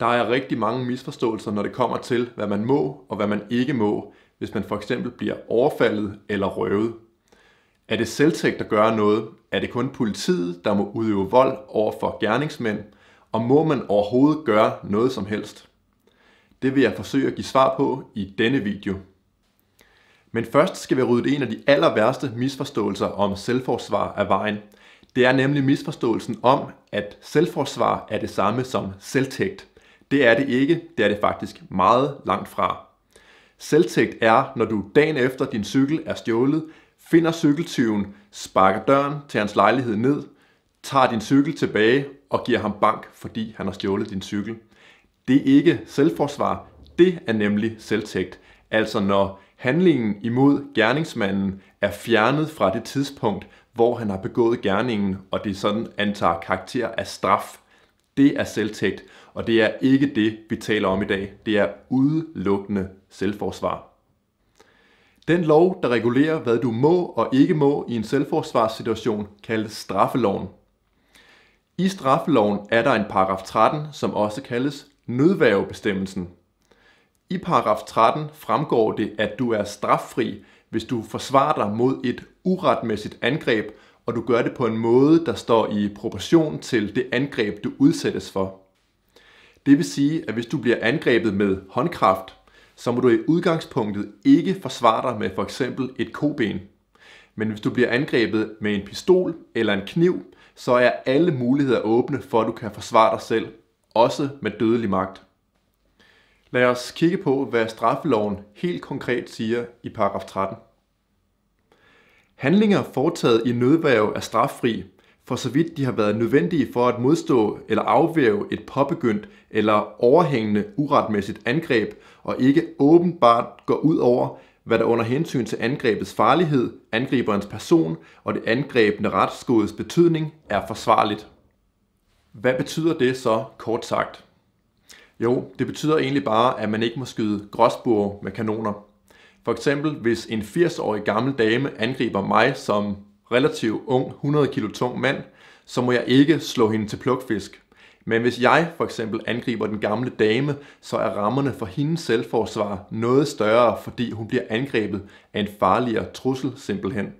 Der er rigtig mange misforståelser, når det kommer til, hvad man må og hvad man ikke må, hvis man for eksempel bliver overfaldet eller røvet. Er det selvtægt at gøre noget? Er det kun politiet, der må udøve vold over for gerningsmænd? Og må man overhovedet gøre noget som helst? Det vil jeg forsøge at give svar på i denne video. Men først skal vi rydde en af de aller værste misforståelser om selvforsvar af vejen. Det er nemlig misforståelsen om, at selvforsvar er det samme som selvtægt. Det er det ikke, det er det faktisk meget langt fra. Selvtægt er, når du dagen efter din cykel er stjålet, finder cykeltyven, sparker døren til hans lejlighed ned, tager din cykel tilbage og giver ham bank, fordi han har stjålet din cykel. Det er ikke selvforsvar, det er nemlig selvtægt. Altså når handlingen imod gerningsmanden er fjernet fra det tidspunkt, hvor han har begået gerningen, og det sådan antager karakter af straf. Det er selvtægt, og det er ikke det, vi taler om i dag. Det er udelukkende selvforsvar. Den lov, der regulerer, hvad du må og ikke må i en selvforsvarssituation, kaldes straffeloven. I straffeloven er der en paragraf 13, som også kaldes nødværvebestemmelsen. I paragraf 13 fremgår det, at du er straffri, hvis du forsvarer dig mod et uretmæssigt angreb, og du gør det på en måde, der står i proportion til det angreb, du udsættes for. Det vil sige, at hvis du bliver angrebet med håndkraft, så må du i udgangspunktet ikke forsvare dig med for eksempel et koben. Men hvis du bliver angrebet med en pistol eller en kniv, så er alle muligheder åbne for, at du kan forsvare dig selv, også med dødelig magt. Lad os kigge på, hvad straffeloven helt konkret siger i paragraf 13. Handlinger foretaget i nødværv er straffri, for så vidt de har været nødvendige for at modstå eller afværge et påbegyndt eller overhængende uretmæssigt angreb, og ikke åbenbart går ud over, hvad der under hensyn til angrebets farlighed, angriberens person og det angrebne retsskodes betydning er forsvarligt. Hvad betyder det så kort sagt? Jo, det betyder egentlig bare, at man ikke må skyde gråsbuer med kanoner. For eksempel, hvis en 80-årig gammel dame angriber mig som relativt ung, 100 kg tung mand, så må jeg ikke slå hende til plukfisk. Men hvis jeg for eksempel angriber den gamle dame, så er rammerne for hendes selvforsvar noget større, fordi hun bliver angrebet af en farligere trussel simpelthen.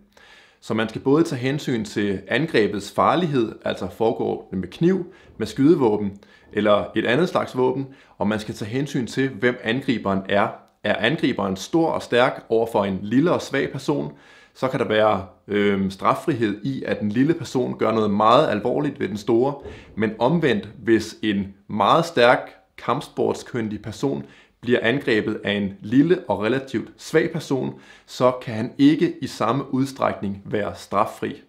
Så man skal både tage hensyn til angrebets farlighed, altså foregår det med kniv, med skydevåben eller et andet slags våben, og man skal tage hensyn til, hvem angriberen er. Er angriberen stor og stærk over for en lille og svag person, så kan der være øh, straffrihed i, at den lille person gør noget meget alvorligt ved den store, men omvendt, hvis en meget stærk kampsportskyndig person bliver angrebet af en lille og relativt svag person, så kan han ikke i samme udstrækning være straffri.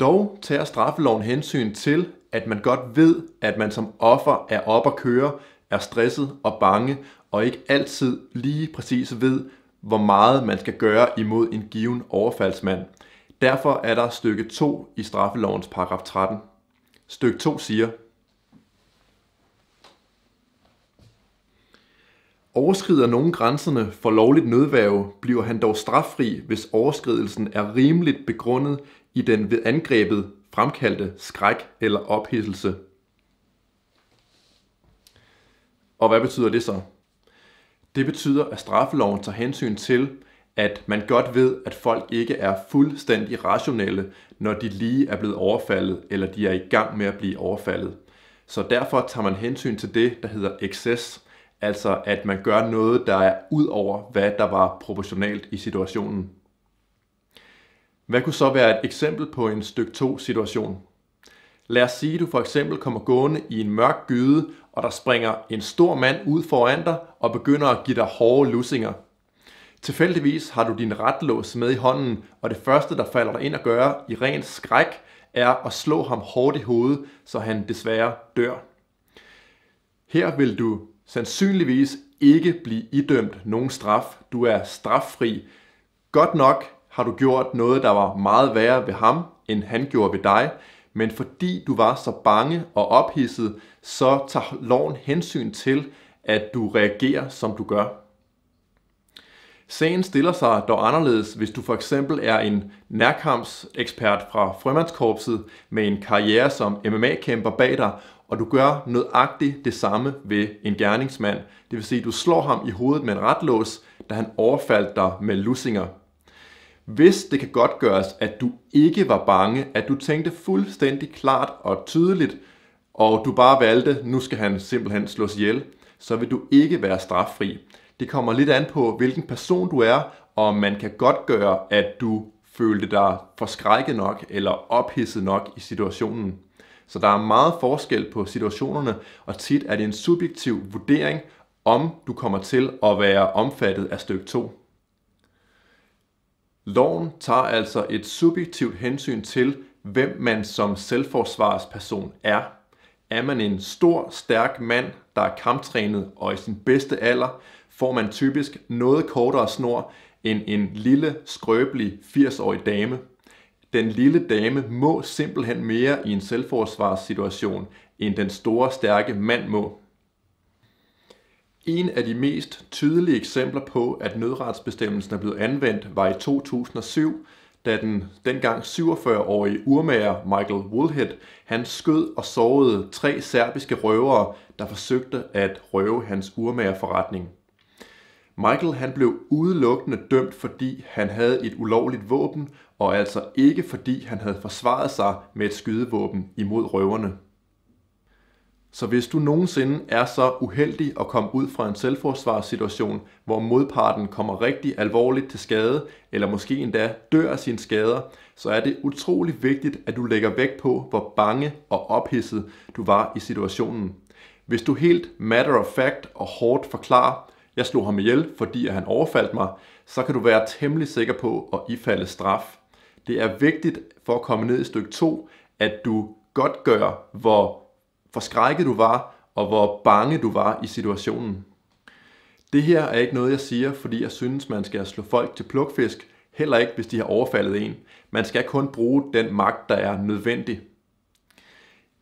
Dog tager straffeloven hensyn til, at man godt ved, at man som offer er op at køre, er stresset og bange, og ikke altid lige præcis ved, hvor meget man skal gøre imod en given overfaldsmand. Derfor er der stykke 2 i straffelovens paragraf 13. Stykke 2 siger, Overskrider nogen grænserne for lovligt nødværve, bliver han dog straffri, hvis overskridelsen er rimeligt begrundet i den ved angrebet fremkaldte skræk eller ophidselse. Og hvad betyder det så? Det betyder, at straffeloven tager hensyn til, at man godt ved, at folk ikke er fuldstændig rationelle, når de lige er blevet overfaldet, eller de er i gang med at blive overfaldet. Så derfor tager man hensyn til det, der hedder excess, altså at man gør noget, der er ud over, hvad der var proportionalt i situationen. Hvad kunne så være et eksempel på en styk 2 situation? Lad os sige, at du for eksempel kommer gående i en mørk gyde, og der springer en stor mand ud foran dig og begynder at give dig hårde lussinger. Tilfældigvis har du din retlås med i hånden, og det første, der falder dig ind at gøre i ren skræk, er at slå ham hårdt i hovedet, så han desværre dør. Her vil du sandsynligvis ikke blive idømt nogen straf. Du er straffri. Godt nok har du gjort noget, der var meget værre ved ham, end han gjorde ved dig, men fordi du var så bange og ophidset, så tager loven hensyn til, at du reagerer, som du gør. Sagen stiller sig dog anderledes, hvis du for eksempel er en nærkampsekspert fra frømandskorpset med en karriere som MMA-kæmper bag dig, og du gør nøjagtigt det samme ved en gerningsmand. Det vil sige, at du slår ham i hovedet med en retlås, da han overfaldt dig med lussinger. Hvis det kan godt gøres, at du ikke var bange, at du tænkte fuldstændig klart og tydeligt, og du bare valgte, nu skal han simpelthen slås ihjel, så vil du ikke være straffri. Det kommer lidt an på, hvilken person du er, og man kan godt gøre, at du følte dig forskrækket nok eller ophidset nok i situationen. Så der er meget forskel på situationerne, og tit er det en subjektiv vurdering, om du kommer til at være omfattet af stykke 2. Loven tager altså et subjektivt hensyn til, hvem man som selvforsvarsperson er. Er man en stor, stærk mand, der er kamptrænet og i sin bedste alder, får man typisk noget kortere snor end en lille, skrøbelig 80-årig dame. Den lille dame må simpelthen mere i en selvforsvarssituation, end den store, stærke mand må. En af de mest tydelige eksempler på, at nødretsbestemmelsen er blevet anvendt, var i 2007, da den dengang 47-årige urmager Michael Woolhead, han skød og sårede tre serbiske røvere, der forsøgte at røve hans urmagerforretning. Michael han blev udelukkende dømt, fordi han havde et ulovligt våben, og altså ikke fordi han havde forsvaret sig med et skydevåben imod røverne. Så hvis du nogensinde er så uheldig at komme ud fra en selvforsvarssituation, hvor modparten kommer rigtig alvorligt til skade, eller måske endda dør af sine skader, så er det utrolig vigtigt, at du lægger vægt på, hvor bange og ophidset du var i situationen. Hvis du helt matter of fact og hårdt forklarer, jeg slog ham ihjel, fordi han overfaldt mig, så kan du være temmelig sikker på at ifalde straf. Det er vigtigt for at komme ned i stykke 2, at du godt gør, hvor forskrækket du var, og hvor bange du var i situationen. Det her er ikke noget, jeg siger, fordi jeg synes, man skal slå folk til plukfisk, heller ikke hvis de har overfaldet en. Man skal kun bruge den magt, der er nødvendig.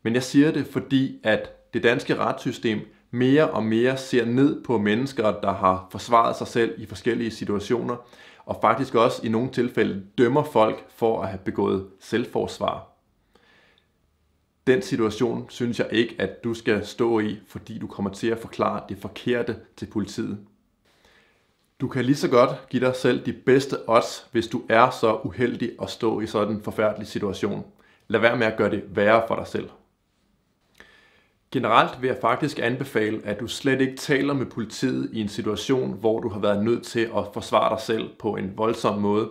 Men jeg siger det, fordi at det danske retssystem mere og mere ser ned på mennesker, der har forsvaret sig selv i forskellige situationer, og faktisk også i nogle tilfælde dømmer folk for at have begået selvforsvar. Den situation synes jeg ikke, at du skal stå i, fordi du kommer til at forklare det forkerte til politiet. Du kan lige så godt give dig selv de bedste odds, hvis du er så uheldig at stå i sådan en forfærdelig situation. Lad være med at gøre det værre for dig selv. Generelt vil jeg faktisk anbefale, at du slet ikke taler med politiet i en situation, hvor du har været nødt til at forsvare dig selv på en voldsom måde.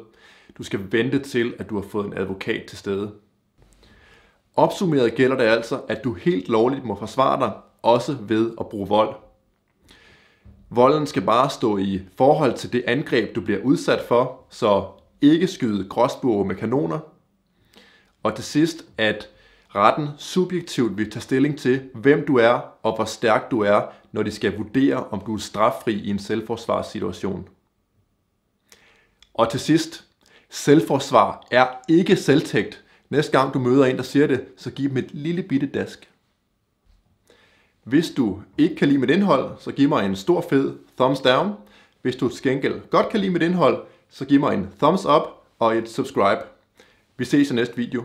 Du skal vente til, at du har fået en advokat til stede. Opsummeret gælder det altså, at du helt lovligt må forsvare dig, også ved at bruge vold. Volden skal bare stå i forhold til det angreb, du bliver udsat for, så ikke skyde gråsbuer med kanoner. Og til sidst, at retten subjektivt vil tage stilling til, hvem du er og hvor stærk du er, når de skal vurdere, om du er straffri i en selvforsvarssituation. Og til sidst, selvforsvar er ikke selvtægt. Næste gang du møder en, der siger det, så giv dem et lille bitte dask. Hvis du ikke kan lide mit indhold, så giv mig en stor fed thumbs down. Hvis du til gengæld godt kan lide mit indhold, så giv mig en thumbs up og et subscribe. Vi ses i næste video.